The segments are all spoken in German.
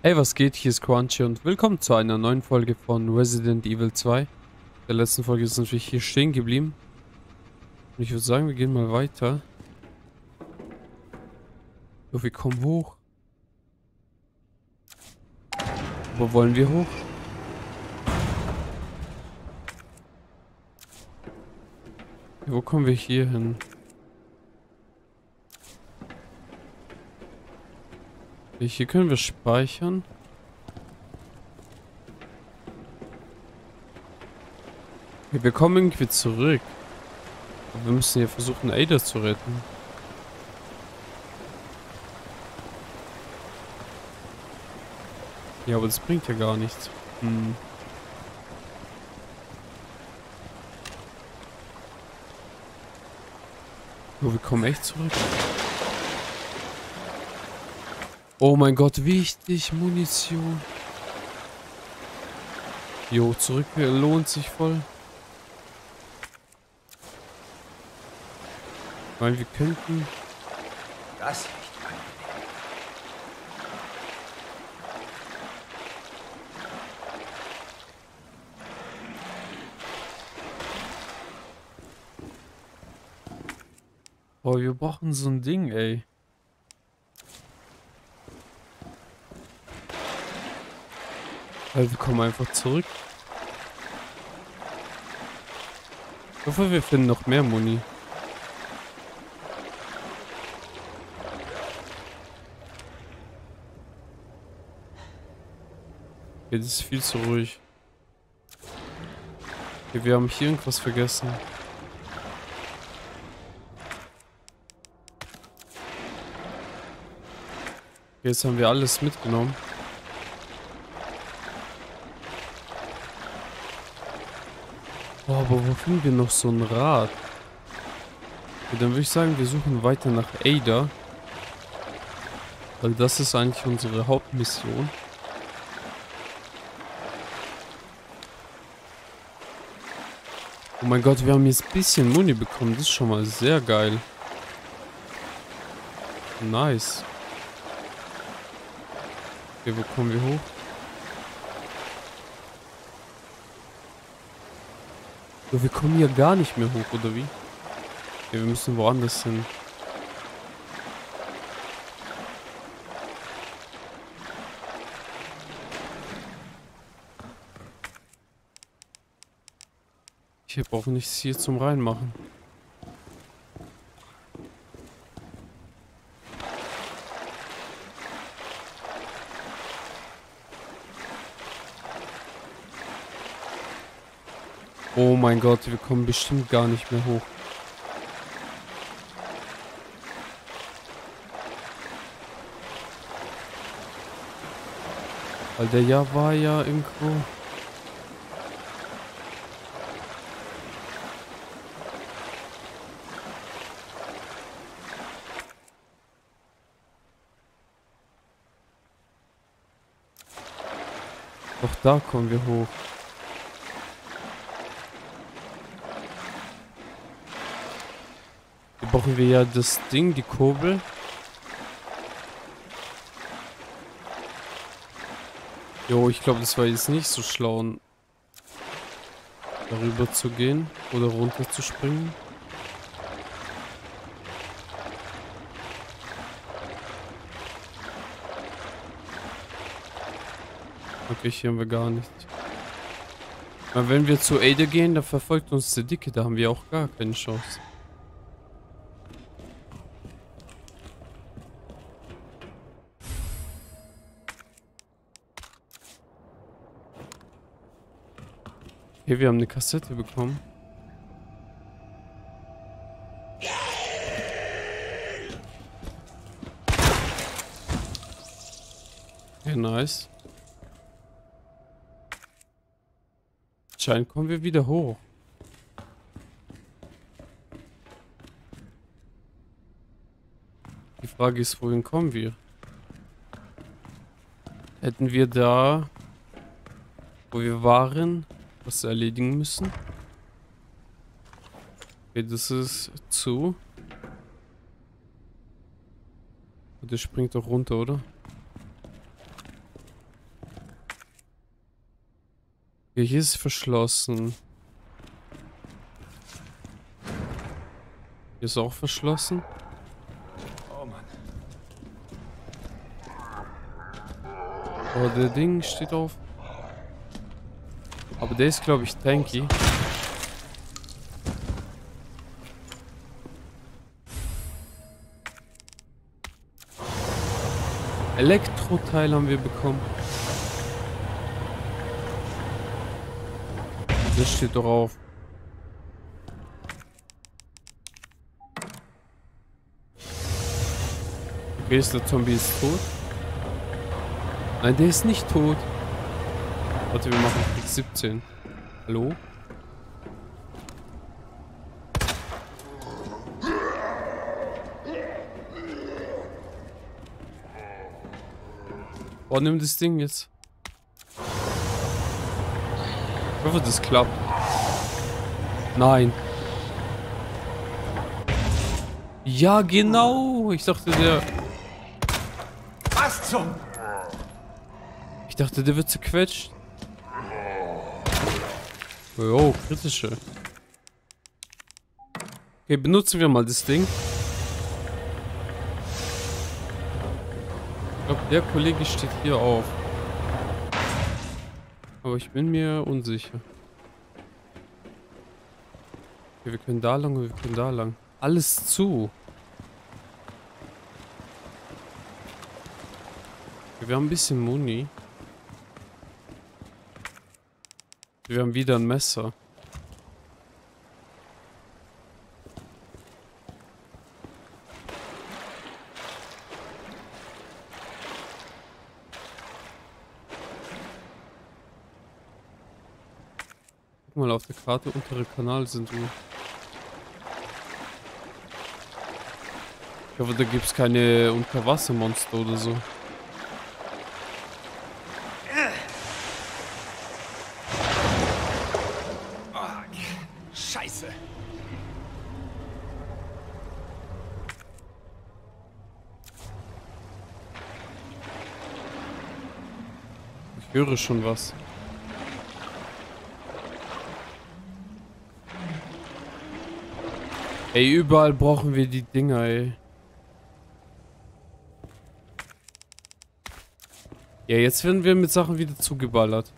Hey, was geht? Hier ist Crunchy und willkommen zu einer neuen Folge von Resident Evil 2. Der letzten Folge ist natürlich hier stehen geblieben. Und ich würde sagen, wir gehen mal weiter. So, wir kommen hoch. Wo wollen wir hoch? Wo kommen wir hier hin? Hier können wir speichern. Wir kommen irgendwie zurück. Aber wir müssen hier versuchen, Ada zu retten. Ja, aber das bringt ja gar nichts. Hm. Oh, wir kommen echt zurück. Oh mein Gott, wichtig, Munition. Jo, zurück lohnt sich voll. Weil wir könnten... Das nicht Oh, wir brauchen so ein Ding, ey. Weil wir kommen einfach zurück. Ich hoffe, wir finden noch mehr Muni. Das ist viel zu ruhig. Okay, wir haben hier irgendwas vergessen. Jetzt haben wir alles mitgenommen. Oh, aber wo finden wir noch so ein Rad? Okay, dann würde ich sagen, wir suchen weiter nach Ada. Weil das ist eigentlich unsere Hauptmission. Oh mein Gott, wir haben jetzt ein bisschen Muni bekommen. Das ist schon mal sehr geil. Nice. Okay, wo kommen wir hoch? So, wir kommen hier gar nicht mehr hoch, oder wie? Ja, wir müssen woanders hin. Ich habe auch nichts hier zum Reinmachen. Mein Gott, wir kommen bestimmt gar nicht mehr hoch. Weil der ja war ja irgendwo... Doch da kommen wir hoch. Brauchen wir ja das Ding, die Kurbel. Jo, ich glaube, das war jetzt nicht so schlau, darüber zu gehen oder runter zu springen. Okay, hier haben wir gar nichts. Wenn wir zu Ada gehen, dann verfolgt uns der Dicke. Da haben wir auch gar keine Chance. Okay, wir haben eine Kassette bekommen. Okay, nice. Anscheinend kommen wir wieder hoch. Die Frage ist, wohin kommen wir? Hätten wir da, wo wir waren, was erledigen müssen. Okay, das ist zu. Der springt doch runter, oder? Okay, hier ist es verschlossen. Hier ist auch verschlossen. Oh Mann. Oh, der Ding steht auf. Aber der ist, glaube ich, tanky. Elektroteil haben wir bekommen. Das steht doch auf. Okay, ist der Zombie ist tot? Nein, der ist nicht tot. Warte, wir machen Klick 17. Hallo? Oh, nimm das Ding jetzt. Ich hoffe, das klappt. Nein. Ja, genau. Ich dachte, der... Was zum... Ich dachte, der wird zerquetscht. Jo, kritische. Okay, benutzen wir mal das Ding. Ich glaube, der Kollege steht hier auf. Aber ich bin mir unsicher. Okay, wir können da lang und wir können da lang. Alles zu. Okay, wir haben ein bisschen Muni. Wir haben wieder ein Messer. Guck mal auf der Karte, untere Kanal sind wir. Ich hoffe, da gibt es keine Unterwassermonster oder so. Oh, Scheiße. Ich höre schon was. Ey, überall brauchen wir die Dinger, ey. Ja, jetzt werden wir mit Sachen wieder zugeballert.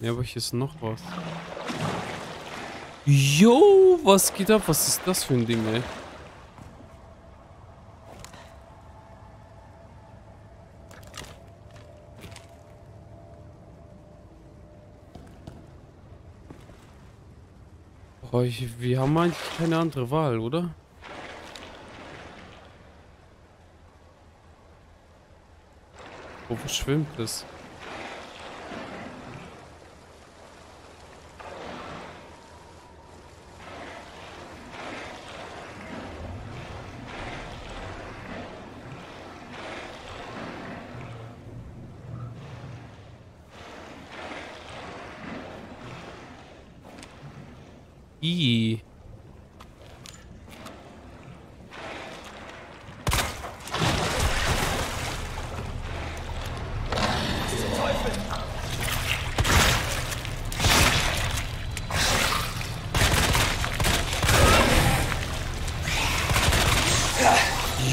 Ja, aber hier ist noch was. Jo, was geht ab? Was ist das für ein Ding, ey? Boah, ich, wir haben eigentlich keine andere Wahl, oder? Wo verschwimmt es? и...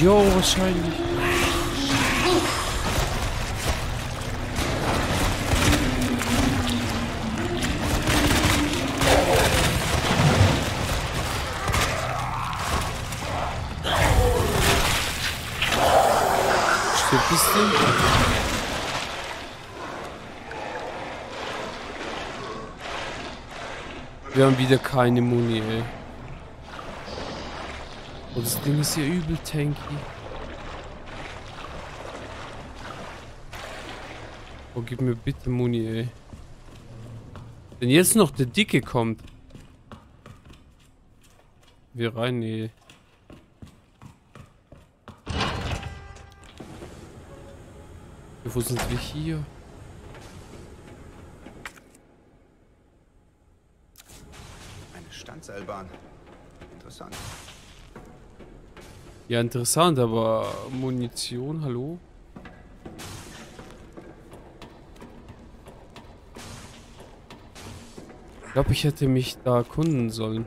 Йоу, шайник. Haben wieder keine Muni, ey. Oh, das Ding ist hier übel tanky. Oh, gib mir bitte Muni, ey. Wenn jetzt noch der Dicke kommt. Wir rein, ey. Wo sind wir hier? Elban. Interessant. Ja, interessant, aber Munition, hallo? Ich glaube, ich hätte mich da erkunden sollen.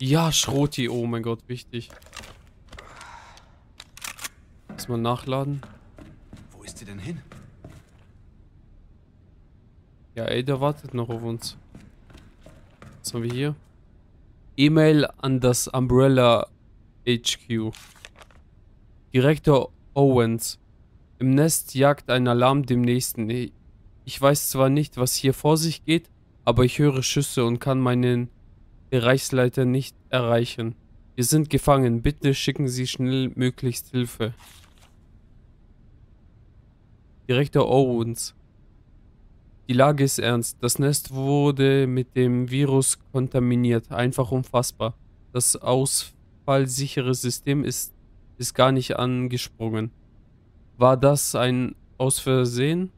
Ja, Schroti, oh mein Gott, wichtig. Erstmal nachladen. Ja, ey, der wartet noch auf uns. Was haben wir hier? E-Mail an das Umbrella HQ. Direktor Owens. Im Nest jagt ein Alarm dem nächsten. Ich weiß zwar nicht, was hier vor sich geht, aber ich höre Schüsse und kann meinen Bereichsleiter nicht erreichen. Wir sind gefangen. Bitte schicken Sie schnell möglichst Hilfe. Direktor Owens. Die Lage ist ernst. Das Nest wurde mit dem Virus kontaminiert. Einfach unfassbar. Das ausfallsichere System ist, ist gar nicht angesprungen. War das ein Aus Versehen?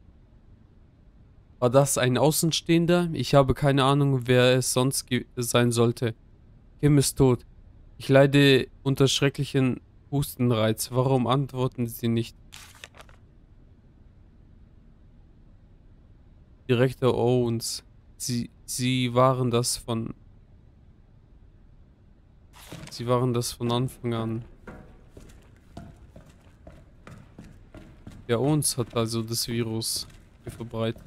War das ein Außenstehender? Ich habe keine Ahnung, wer es sonst sein sollte. Kim ist tot. Ich leide unter schrecklichen Hustenreiz. Warum antworten Sie nicht? Direktor Owens. Sie, Sie waren das von... Sie waren das von Anfang an. Der Owens hat also das Virus verbreitet.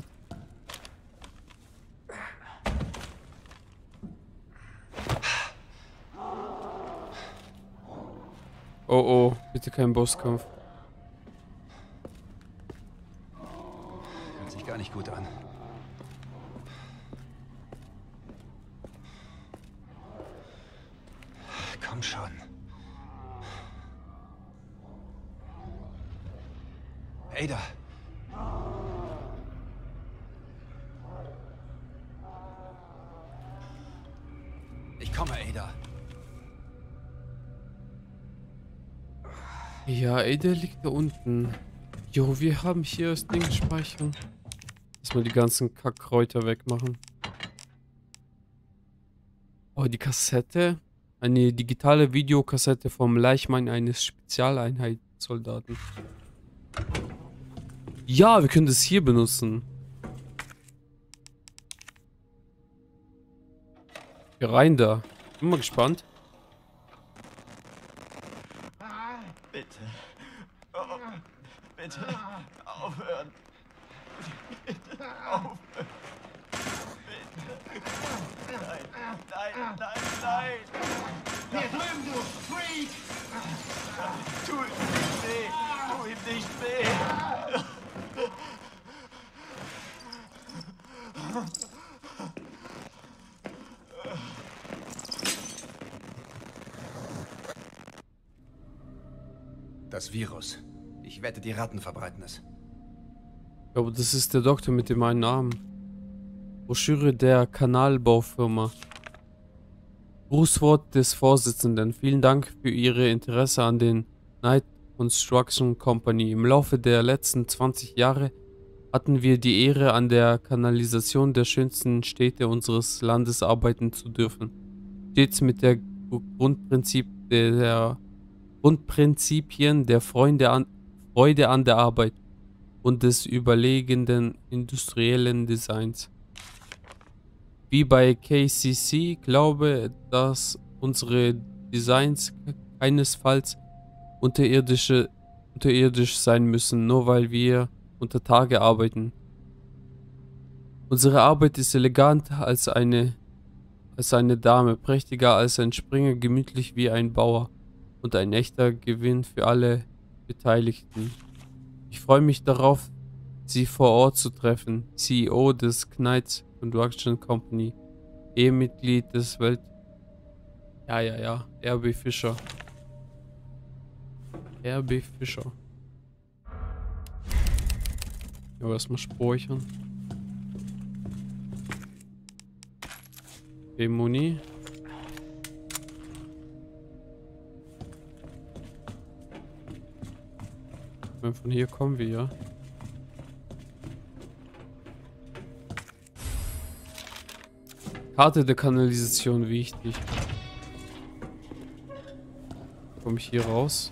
Oh oh, bitte kein Bosskampf. Hört sich gar nicht gut an. Der liegt da unten. Jo, wir haben hier das Ding. Lass mal die ganzen Kackkräuter wegmachen. Oh, die Kassette. Eine digitale Videokassette vom Leichmann eines Spezialeinheitssoldaten. Ja, wir können das hier benutzen. Hier rein da. Bin mal gespannt. Bitte. Oh, bitte. Aufhören. Bitte. Aufhören. Bitte. Nein, nein, nein, nein. Hier drüben, du Freak! Tu ihm nicht weh. Tu ihm nicht weh. Das Virus. Wette, die Ratten verbreiten es. Glaube, das ist der Doktor mit dem einen Namen. Broschüre der Kanalbaufirma. Grußwort des Vorsitzenden. Vielen Dank für Ihre Interesse an den Night Construction Company. Im Laufe der letzten 20 Jahre hatten wir die Ehre, an der Kanalisation der schönsten Städte unseres Landes arbeiten zu dürfen. Stets mit der Grundprinzip der Grundprinzipien der Freunde an, Freude an der Arbeit und des überlegenden industriellen Designs. Wie bei KCC glaube, dass unsere Designs keinesfalls unterirdische, unterirdisch sein müssen, nur weil wir unter Tage arbeiten. Unsere Arbeit ist eleganter als eine, als eine Dame, prächtiger als ein Springer, gemütlich wie ein Bauer und ein echter Gewinn für alle Beteiligten. Ich freue mich darauf, Sie vor Ort zu treffen. CEO des Knights Construction Company, Ehemitglied des Welt... Ja, ja, ja, RB Fischer. RB Fischer. Ja, erstmal speichern. Okay, Muni. meine, von hier kommen wir ja. Karte der Kanalisation wichtig. Komme ich hier raus?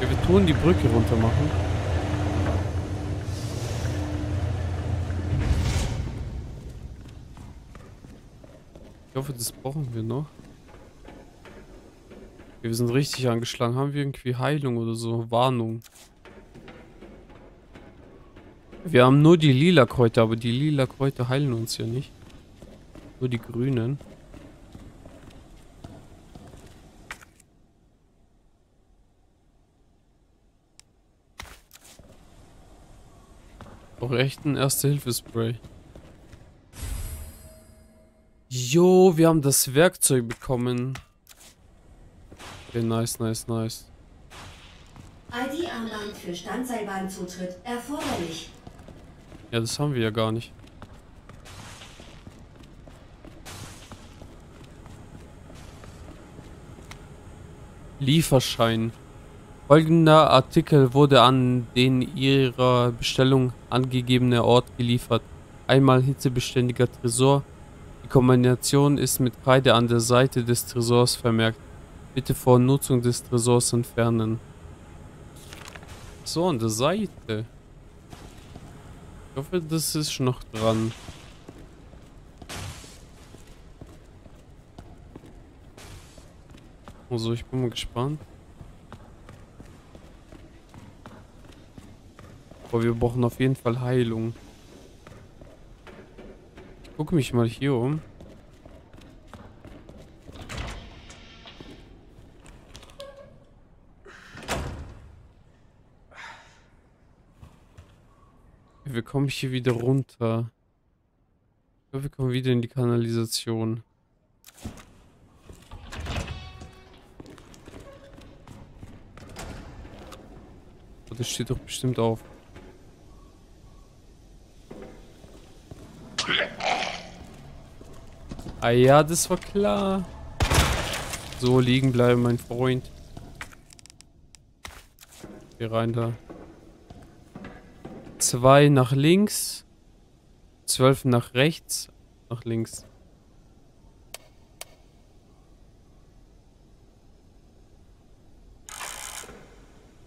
Ja, wir tun die Brücke runter machen. Hoffe, das brauchen wir noch. Wir sind richtig angeschlagen. Haben wir irgendwie Heilung oder so? Warnung. Wir haben nur die lila Kräuter, aber die lila Kräuter heilen uns ja nicht. Nur die grünen. Auch echt ein Erste-Hilfe-Spray. Jo, wir haben das Werkzeug bekommen. Okay, nice, nice, nice. ID-Armband für Standseilbahnzutritt erforderlich. Ja, das haben wir ja gar nicht. Lieferschein. Folgender Artikel wurde an den ihrer Bestellung angegebene Ort geliefert. Einmal hitzebeständiger Tresor. Kombination ist mit Kreide an der Seite des Tresors vermerkt. Bitte vor Nutzung des Tresors entfernen. So, an der Seite. Ich hoffe, das ist noch dran. Also, ich bin mal gespannt. Aber wir brauchen auf jeden Fall Heilung. Gucke mich mal hier um. Wir kommen hier wieder runter. Ich glaube, wir kommen wieder in die Kanalisation. Das steht doch bestimmt auf. Ah ja, das war klar. So, liegen bleiben, mein Freund. Geh rein da. Zwei nach links. Zwölf nach rechts. Nach links.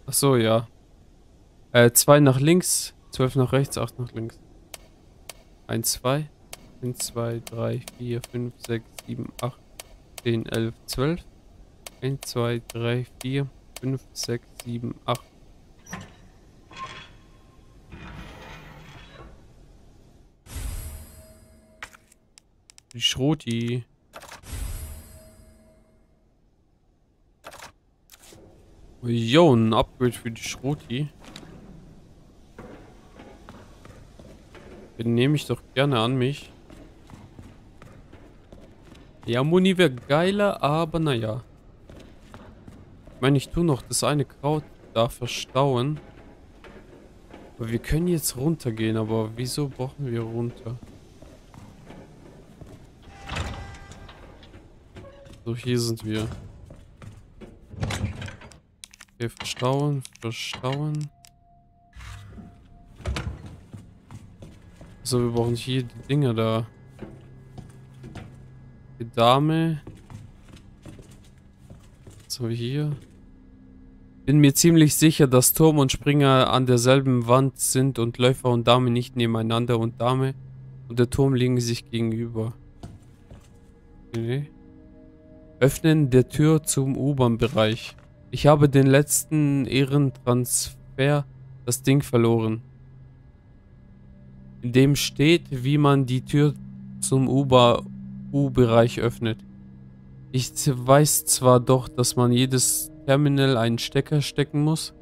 Ach so, ja. Äh, zwei nach links. Zwölf nach rechts, acht nach links. Eins, zwei. 1, 2, 3, 4, 5, 6, 7, 8, 10, 11, 12. 1, 2, 3, 4, 5, 6, 7, 8. Die Schroti. Jo, ein Upgrade für die Schroti. Den nehme ich doch gerne an mich. Ja, Muni wäre geiler, aber naja. Ich meine, ich tue noch das eine Kraut da verstauen. Aber wir können jetzt runtergehen, aber wieso brauchen wir runter? So, hier sind wir. Okay, verstauen, verstauen. So, wir brauchen hier die Dinger da. Dame. Wir hier? Bin mir ziemlich sicher, dass Turm und Springer an derselben Wand sind und Läufer und Dame nicht nebeneinander und Dame und der Turm liegen sich gegenüber. Okay. Öffnen der Tür zum U-Bahn-Bereich. Ich habe den letzten Ehrentransfer das Ding verloren. In dem steht, wie man die Tür zum U-Bahn U-Bereich öffnet. Ich weiß zwar doch, dass man jedes Terminal einen Stecker stecken muss,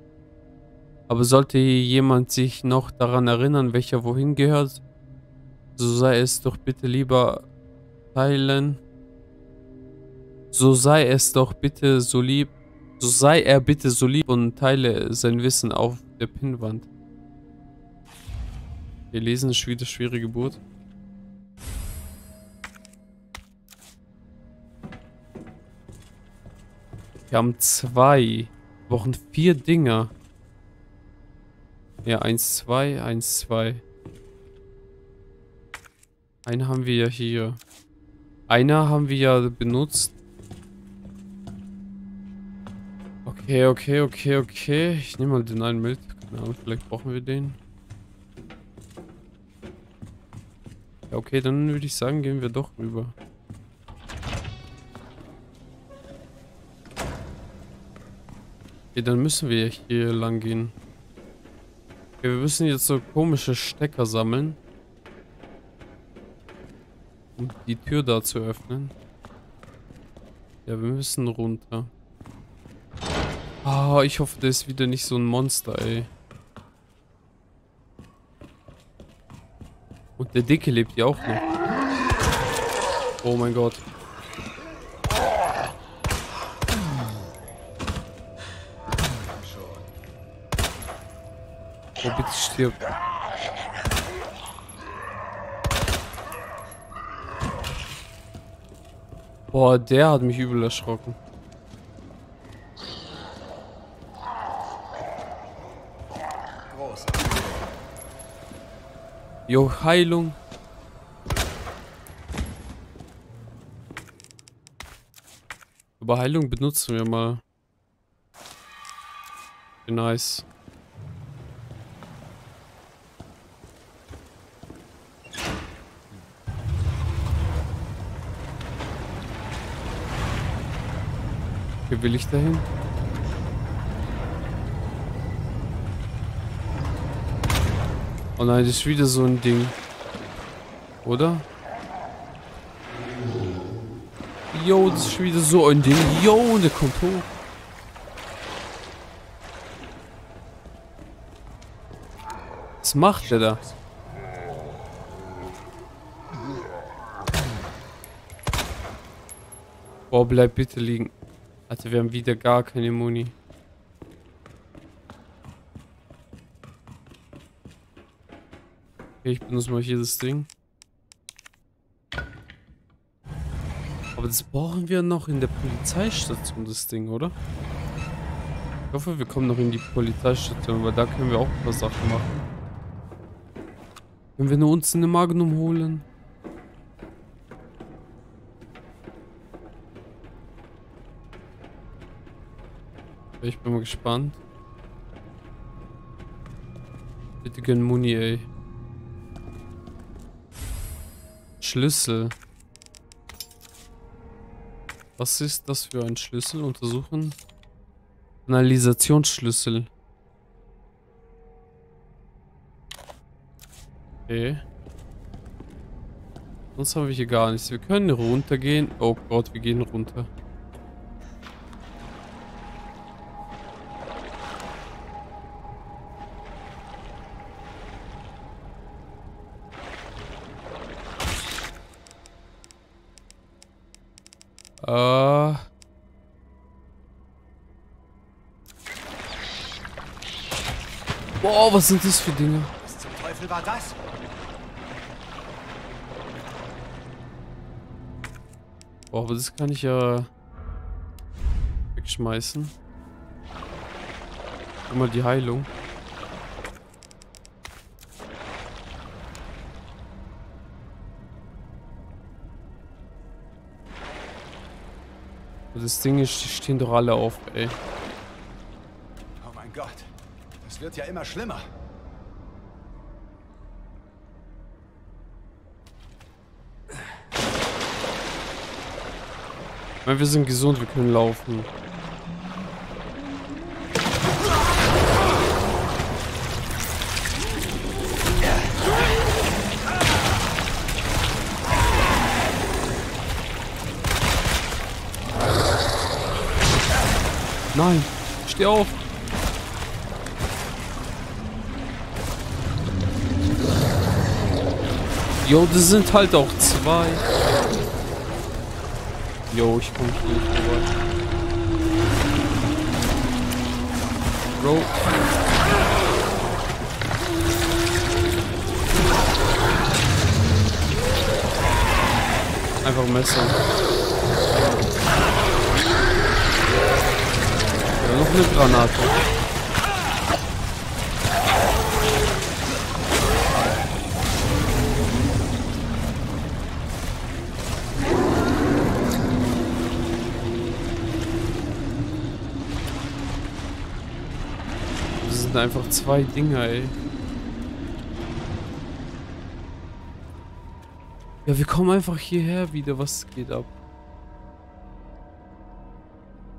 aber sollte jemand sich noch daran erinnern, welcher wohin gehört, so sei es doch bitte lieber teilen. So sei es doch bitte so lieb, so sei er bitte so lieb und teile sein Wissen auf der Pinnwand. Wir lesen ist wieder schwere Geburt. Wir haben zwei. Wir brauchen vier Dinger. Ja, eins, zwei, eins, zwei. Einen haben wir ja hier. Einer haben wir ja benutzt. Okay, okay, okay, okay. Ich nehme mal den einen mit. Keine Ahnung, vielleicht brauchen wir den. Ja, okay, dann würde ich sagen, gehen wir doch rüber. Okay, dann müssen wir hier lang gehen. Okay, wir müssen jetzt so komische Stecker sammeln. Um die Tür da zu öffnen. Ja, wir müssen runter. Ah, ich hoffe, der ist wieder nicht so ein Monster, ey. Und der Dicke lebt ja auch noch. Oh mein Gott. Oh, bitte stirb. Boah, der hat mich übel erschrocken. Jo, Heilung. Aber Heilung benutzen wir mal. Nice. Will ich dahin? Oh nein, das ist wieder so ein Ding. Oder? Jo, das ist wieder so ein Ding. Jo, der kommt hoch. Was macht der da? Boah, bleib bitte liegen. Alter, wir haben wieder gar keine Muni. Okay, ich benutze mal hier das Ding. Aber das brauchen wir noch in der Polizeistation, das Ding, oder? Ich hoffe, wir kommen noch in die Polizeistation, weil da können wir auch ein paar Sachen machen. Können wir nur uns eine Magnum holen? Ich bin mal gespannt. Bitte gönn Muni, ey. Schlüssel. Was ist das für ein Schlüssel? Untersuchen. Kanalisationsschlüssel. Okay. Sonst haben wir hier gar nichts. Wir können runtergehen. Oh Gott, wir gehen runter. Äh. Boah, was sind das für Dinge? Was zum Teufel war das? Boah, aber das kann ich ja wegschmeißen. Guck mal die Heilung. Das Ding ist, die stehen doch alle auf, ey. Oh mein Gott. Das wird ja immer schlimmer. Ich meine, wir sind gesund, wir können laufen. Nein, steh auf. Jo, das sind halt auch zwei. Jo, ich komm nicht rüber. Bro. Einfach Messer. Ja, noch eine Granate. sind einfach zwei Dinger, ey. Ja, wir kommen einfach hierher wieder. Was geht ab?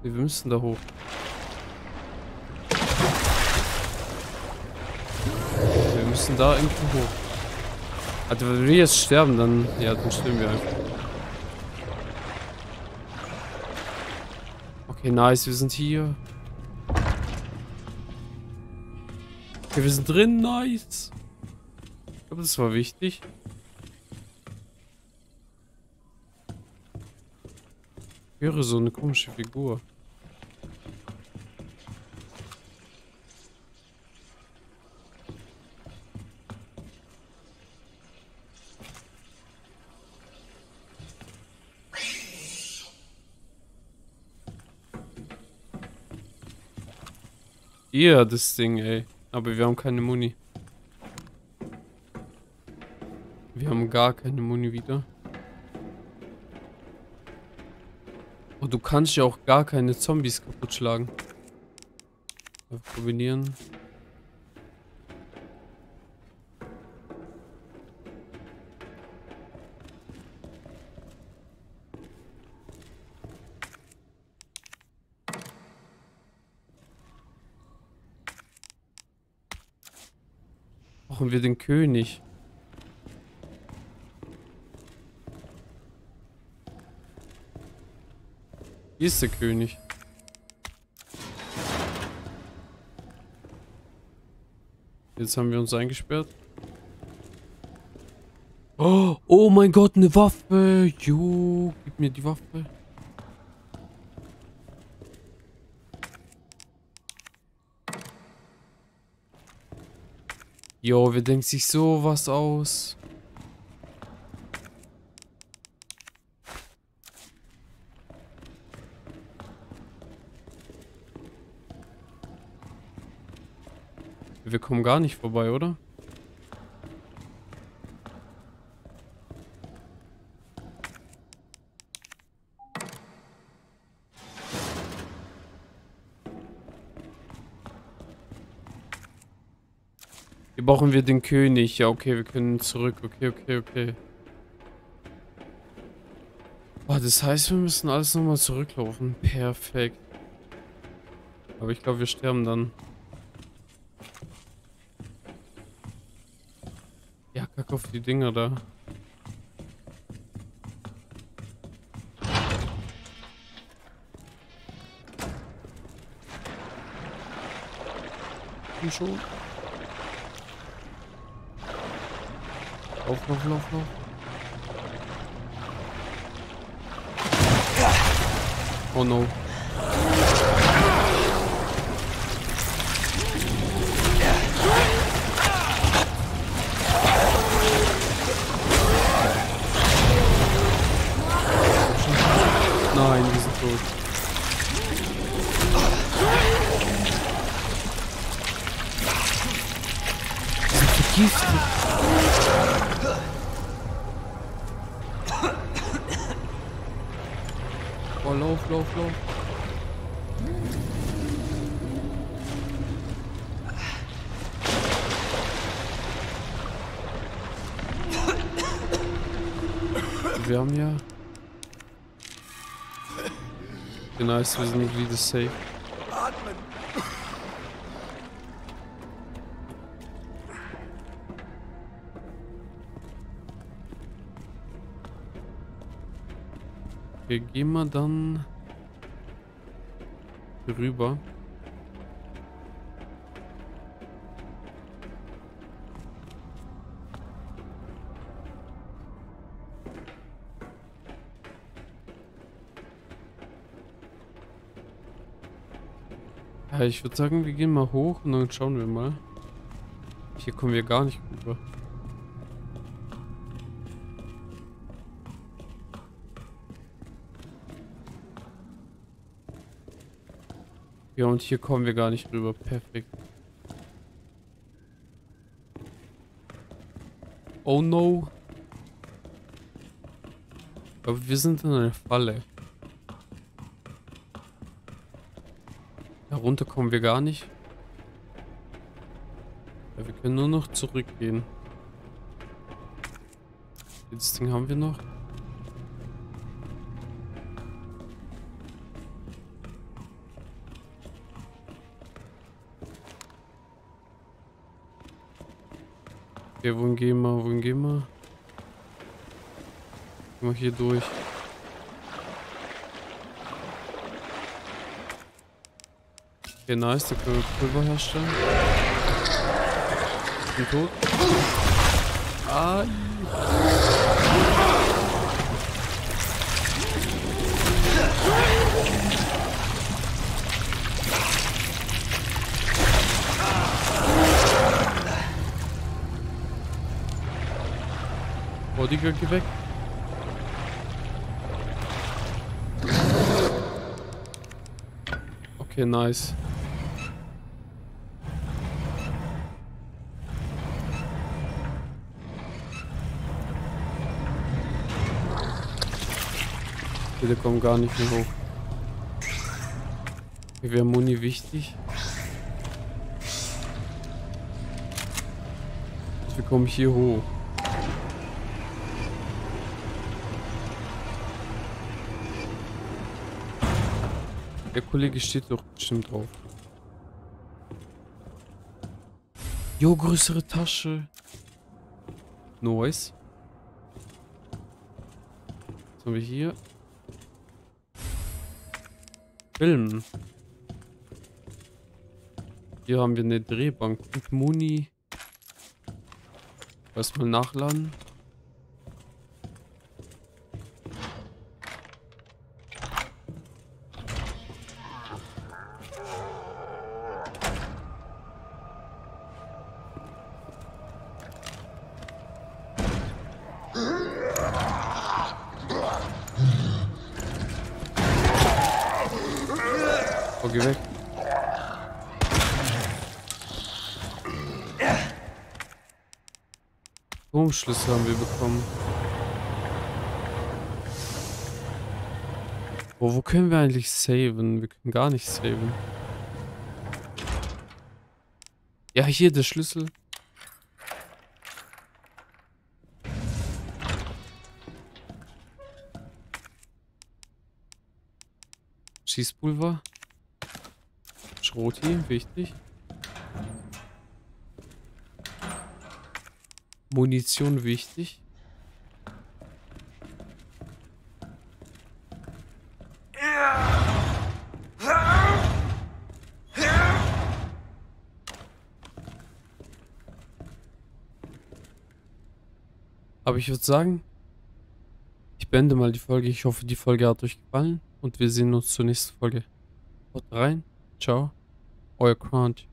Wir müssen da hoch. Wir müssen da irgendwo hoch. Also wenn wir jetzt sterben, dann... Ja, dann sterben wir einfach. Okay, nice. Wir sind hier. Okay, wir sind drin. Nice. Ich glaube, das war wichtig. Ich höre so eine komische Figur. Ja, das Ding, ey. Aber wir haben keine Muni. Wir haben gar keine Muni wieder. Und du kannst ja auch gar keine Zombies kaputt schlagen. Mal Brauchen wir den König? Hier ist der König. Jetzt haben wir uns eingesperrt. Oh, oh mein Gott, eine Waffe. Jo, gib mir die Waffe. Jo, wer denkt sich sowas aus? Wir kommen gar nicht vorbei, oder? Brauchen wir den König. Ja, okay, wir können zurück. Okay, okay, okay. Oh, das heißt, wir müssen alles nochmal zurücklaufen. Perfekt. Aber ich glaube, wir sterben dann. Ja, kack auf die Dinger da. Schon. Lauf, lauf, lauf, lauf. Oh no. Wir haben ja... Okay, nice, wir sind wieder safe. Okay, gehen wir dann rüber. Ja, ich würde sagen, wir gehen mal hoch und dann schauen wir mal. Hier kommen wir gar nicht rüber. Ja, und hier kommen wir gar nicht rüber. Perfekt. Oh no. Aber wir sind in einer Falle. Darunter kommen wir gar nicht. Ja, wir können nur noch zurückgehen. Das Ding haben wir noch. Okay, wohin gehen wir? Wohin gehen wir? Gehen wir hier durch. Okay, nice, da können Pulver herstellen. Ich bin tot. Ah. Oh, Digga, geh weg. Okay, nice. Viele kommen gar nicht mehr hoch. Hier wäre Muni wichtig. Wir kommen hier hoch. Der Kollege steht doch bestimmt drauf. Jo, größere Tasche. Nice. Was haben wir hier? Film. Hier haben wir eine Drehbank und Muni. Erstmal nachladen. Stromschlüssel haben wir bekommen. Oh, wo können wir eigentlich saven? Wir können gar nicht saven. Ja, hier der Schlüssel. Schießpulver. Schroti, wichtig. Munition wichtig. Aber ich würde sagen, ich beende mal die Folge. Ich hoffe, die Folge hat euch gefallen und wir sehen uns zur nächsten Folge. Haut rein. Ciao. Euer Crunch.